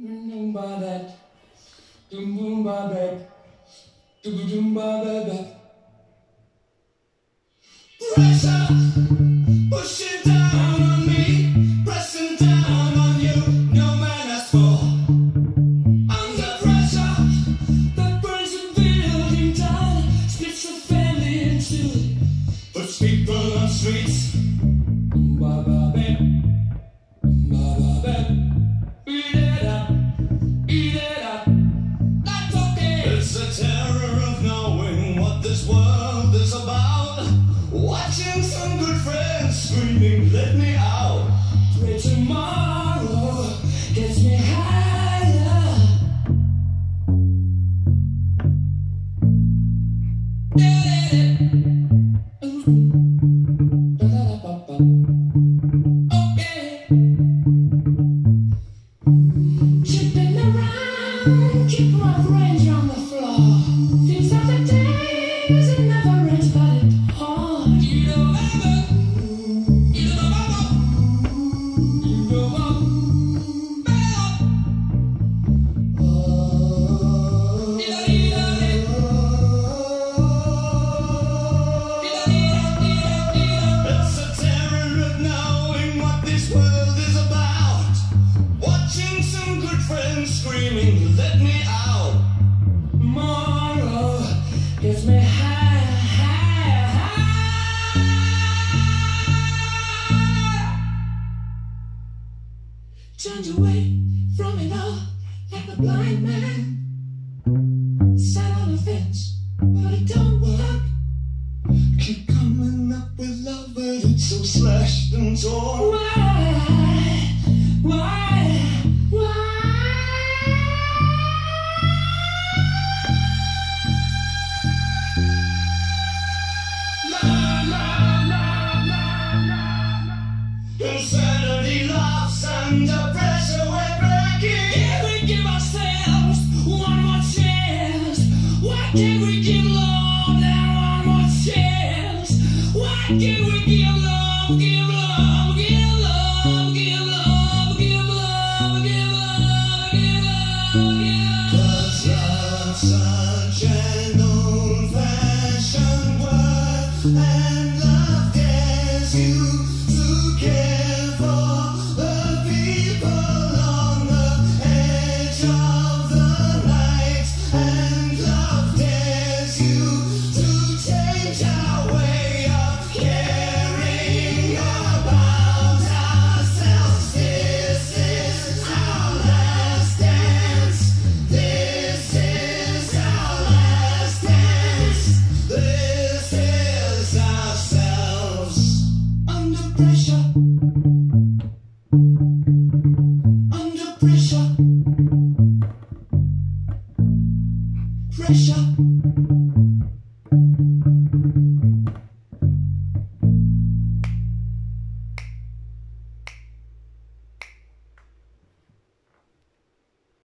Mundum babak, dumbum babak, dubudum. Pressure! let me turned away from it all like a blind man. Can we give love that one more chance? Why can we give love, give love, give love, give love, give love, give love, give love, give love? Cause love's such an old-fashioned word, and love gives you. pressure.